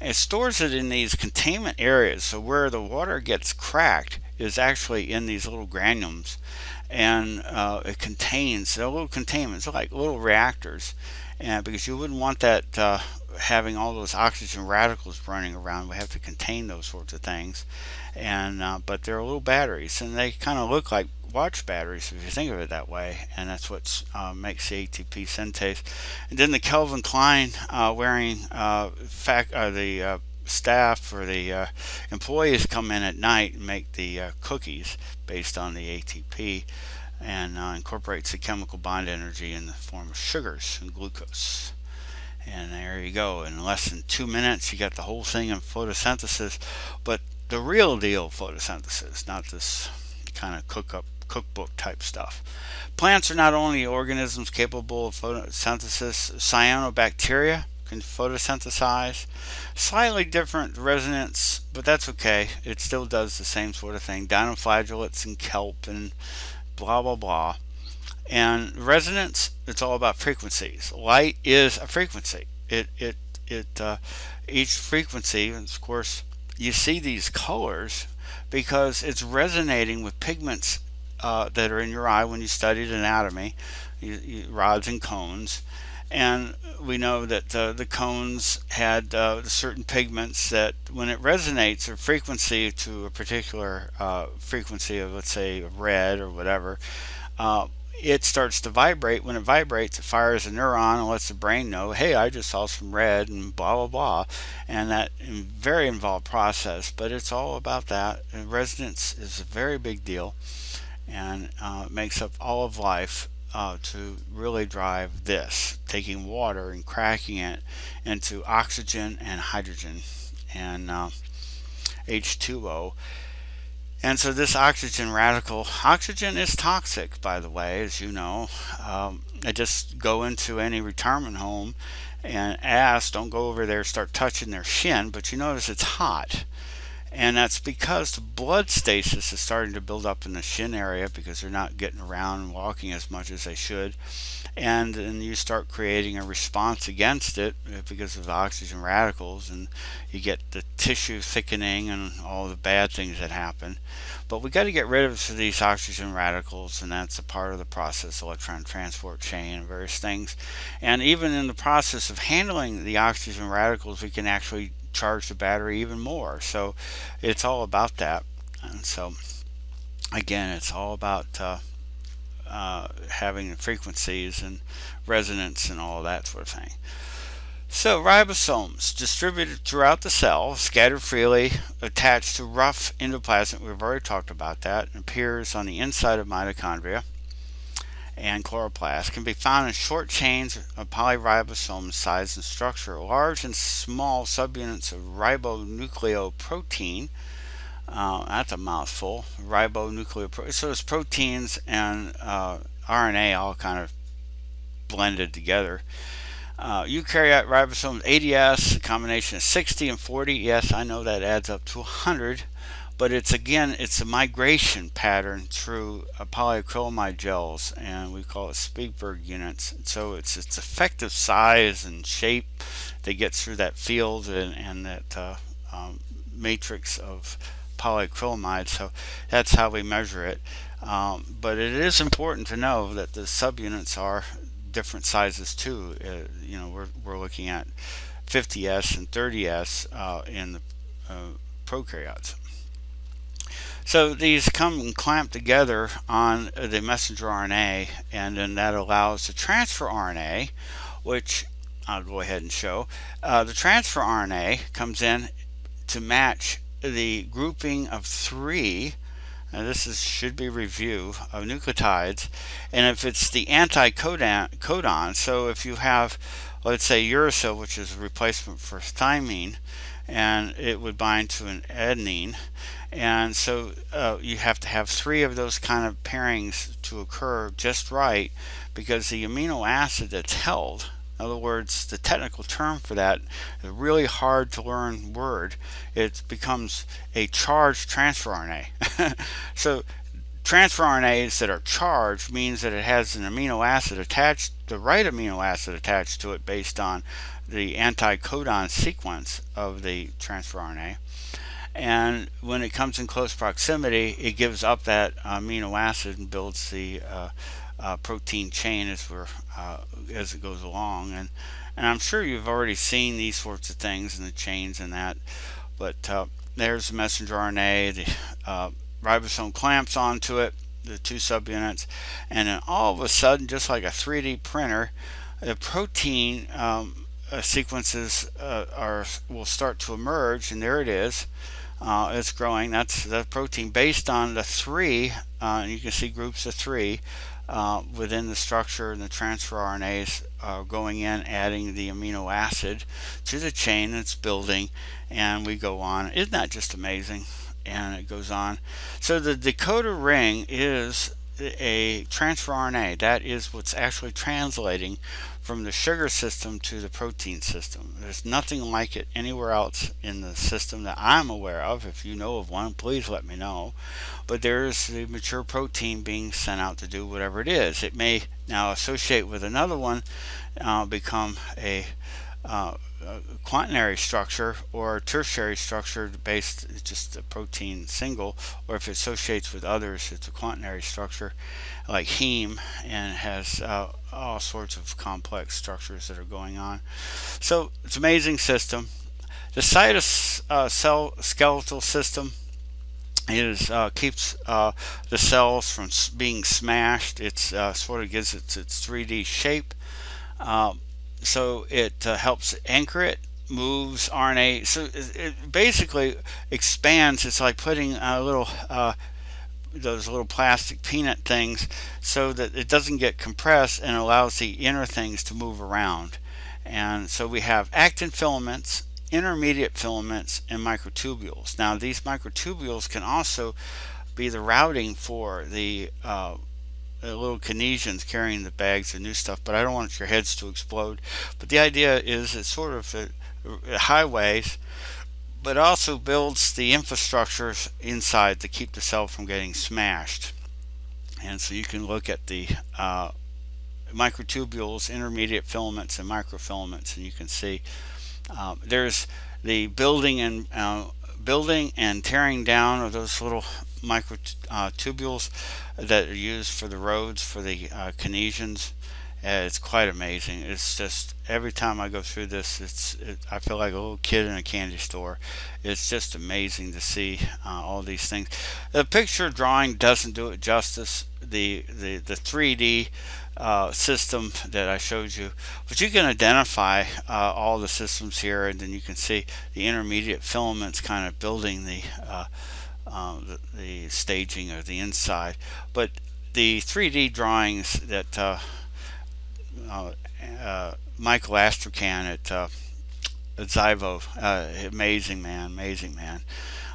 it stores it in these containment areas. So where the water gets cracked is actually in these little granules. And uh, it contains, they're little containments, like little reactors. And because you wouldn't want that uh, having all those oxygen radicals running around. We have to contain those sorts of things. And uh, But they're little batteries. And they kind of look like watch batteries if you think of it that way and that's what uh, makes the ATP synthase and then the Calvin Klein uh, wearing uh, fact, uh, the uh, staff or the employees come in at night and make the cookies based on the ATP and incorporates the chemical bond energy in the form of sugars and glucose and there you go in less than two minutes you got the whole thing in photosynthesis but the real deal photosynthesis not this kind of cook up cookbook type stuff. Plants are not only organisms capable of photosynthesis, cyanobacteria can photosynthesize. Slightly different resonance, but that's okay. It still does the same sort of thing. Dinoflagellates and kelp and blah blah blah. And resonance, it's all about frequencies. Light is a frequency. It it it uh, each frequency, and of course, you see these colors because it's resonating with pigments uh, that are in your eye when you studied anatomy, you, you, rods and cones. And we know that uh, the cones had uh, certain pigments that when it resonates a frequency to a particular uh, frequency of let's say red or whatever, uh, it starts to vibrate. When it vibrates, it fires a neuron and lets the brain know, hey, I just saw some red and blah, blah, blah. And that very involved process, but it's all about that. And resonance is a very big deal and uh, makes up all of life uh, to really drive this, taking water and cracking it into oxygen and hydrogen and uh, H2O and so this oxygen radical, oxygen is toxic, by the way, as you know. Um, I just go into any retirement home and ask, don't go over there, start touching their shin, but you notice it's hot. And that's because the blood stasis is starting to build up in the shin area because they're not getting around and walking as much as they should. And then you start creating a response against it because of the oxygen radicals and you get the tissue thickening and all the bad things that happen. But we got to get rid of these oxygen radicals and that's a part of the process electron transport chain and various things. And even in the process of handling the oxygen radicals we can actually charge the battery even more so it's all about that and so again it's all about uh, uh, having frequencies and resonance and all that sort of thing. So ribosomes distributed throughout the cell, scattered freely, attached to rough endoplasm. We've already talked about that. Appears on the inside of mitochondria and chloroplasts Can be found in short chains of polyribosome size and structure. Large and small subunits of ribonucleoprotein uh, that's a mouthful. Ribonucleoprotein. So it's proteins and uh, RNA all kind of blended together. Uh, eukaryote ribosomes, ADS, a combination of 60 and 40. Yes, I know that adds up to 100, but it's again, it's a migration pattern through polyacrylamide gels, and we call it Svedberg units. So it's its effective size and shape that gets through that field and, and that uh, um, matrix of polyacrylamide so that's how we measure it. Um, but it is important to know that the subunits are different sizes too. Uh, you know we're, we're looking at 50s and 30s uh, in the uh, prokaryotes so these come and clamp together on the messenger RNA and then that allows the transfer RNA which I'll go ahead and show. Uh, the transfer RNA comes in to match the grouping of three and this is should be review of nucleotides and if it's the anti-codon codon so if you have let's say uracil which is a replacement for thymine and it would bind to an adenine and so uh, you have to have three of those kind of pairings to occur just right because the amino acid that's held in other words, the technical term for that is a really hard to learn word. It becomes a charged transfer RNA. <laughs> so transfer RNAs that are charged means that it has an amino acid attached, the right amino acid attached to it based on the anti-codon sequence of the transfer RNA. And when it comes in close proximity, it gives up that amino acid and builds the uh, uh, protein chain as we're uh, as it goes along. And and I'm sure you've already seen these sorts of things and the chains and that but uh, there's the messenger RNA the ribosome clamps onto it the two subunits and then all of a sudden just like a 3d printer the protein um, uh, sequences uh, are will start to emerge and there it is uh, it's growing. That's the protein based on the three. Uh, you can see groups of three uh, within the structure and the transfer RNAs are going in, adding the amino acid to the chain that's building, and we go on. Isn't that just amazing? And it goes on. So the decoder ring is a transfer RNA. That is what's actually translating from the sugar system to the protein system. There's nothing like it anywhere else in the system that I'm aware of. If you know of one, please let me know. But there's the mature protein being sent out to do whatever it is. It may now associate with another one, uh, become a uh, quaternary structure or tertiary structure based just a protein single or if it associates with others it's a quaternary structure like heme and has uh, all sorts of complex structures that are going on so it's an amazing system the cytocell uh, skeletal system is uh, keeps uh, the cells from being smashed. It's uh, sort of gives it its 3D shape. Um, so it uh, helps anchor it, moves RNA. So it, basically expands. It's like putting a little uh, those little plastic peanut things so that it doesn't get compressed and allows the inner things to move around. And so we have actin filaments, intermediate filaments, and microtubules. Now these microtubules can also be the routing for the, uh, the little kinesins carrying the bags of new stuff, but I don't want your heads to explode. But the idea is it's sort of a, a highways but also builds the infrastructures inside to keep the cell from getting smashed. And so you can look at the uh, microtubules, intermediate filaments, and microfilaments, and you can see um, there's the building and uh, building and tearing down of those little microtubules uh, that are used for the roads for the uh, kinesins it's quite amazing. It's just every time I go through this, it's it, I feel like a little kid in a candy store. It's just amazing to see uh, all these things. The picture drawing doesn't do it justice. The the the 3D uh, system that I showed you, but you can identify uh, all the systems here, and then you can see the intermediate filaments kind of building the uh, uh, the, the, staging of the inside. But the 3D drawings that uh, uh, uh, Michael Astrachan at, uh, at XVIVO, uh, amazing man, amazing man,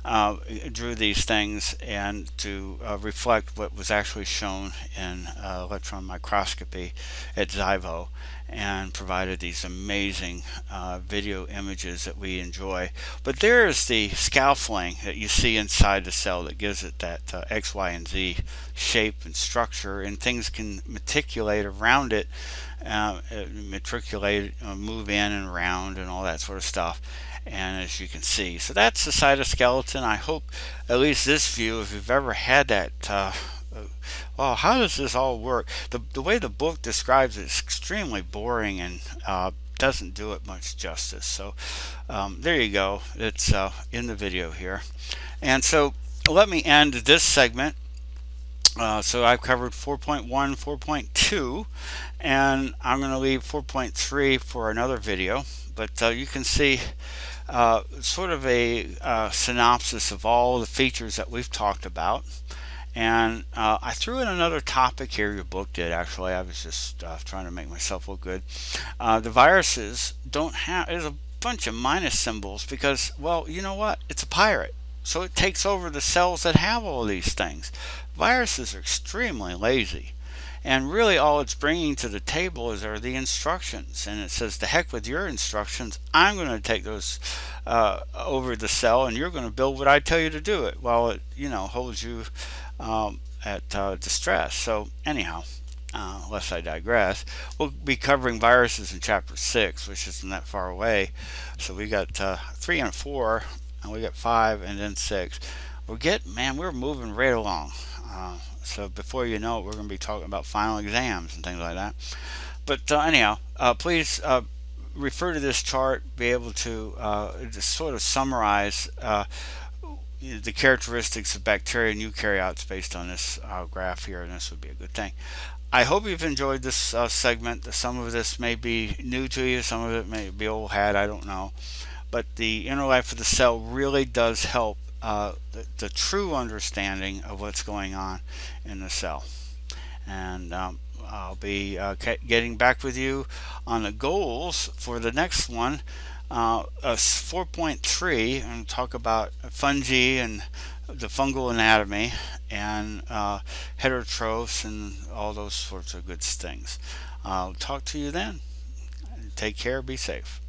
uh, drew these things and to reflect what was actually shown in electron microscopy at XVIVO and provided these amazing uh, video images that we enjoy. But there is the scaffolding that you see inside the cell that gives it that uh, X, Y, and Z shape and structure, and things can matriculate around it, uh, uh matriculate, uh, move in and around, and all that sort of stuff. And as you can see, so that's the cytoskeleton. I hope at least this view, if you've ever had that uh, well, how does this all work? The, the way the book describes it is extremely boring and uh, doesn't do it much justice. So um, there you go. It's uh, in the video here. And so let me end this segment. Uh, so I've covered 4.1, 4.2, and I'm going to leave 4.3 for another video. But uh, you can see uh, sort of a uh, synopsis of all the features that we've talked about. And uh, I threw in another topic here. Your book did actually. I was just uh, trying to make myself look good. Uh, the viruses don't have. There's a bunch of minus symbols because, well, you know what? It's a pirate, so it takes over the cells that have all these things. Viruses are extremely lazy. And really, all it's bringing to the table is are the instructions, and it says, "The heck with your instructions! I'm going to take those uh, over the cell, and you're going to build what I tell you to do it." While it, you know, holds you um, at uh, distress. So anyhow, uh, lest I digress, we'll be covering viruses in chapter six, which isn't that far away. So we got uh, three and four, and we got five and then six. We're getting, man, we're moving right along. Uh, so before you know it, we're going to be talking about final exams and things like that. But uh, anyhow, uh, please refer to this chart, be able to sort of summarize the characteristics of bacteria and eukaryotes based on this uh, graph here, and this would be a good thing. I hope you've enjoyed this uh, segment. Some of this may be new to you, some of it may be old hat, I don't know. But the inner life of the cell really does help uh, the, the, true understanding of what's going on in the cell. And um, I'll be uh, getting back with you on the goals for the next one uh, 4.3 and talk about fungi and the fungal anatomy and uh, heterotrophs and all those sorts of good things. I'll talk to you then. Take care. Be safe.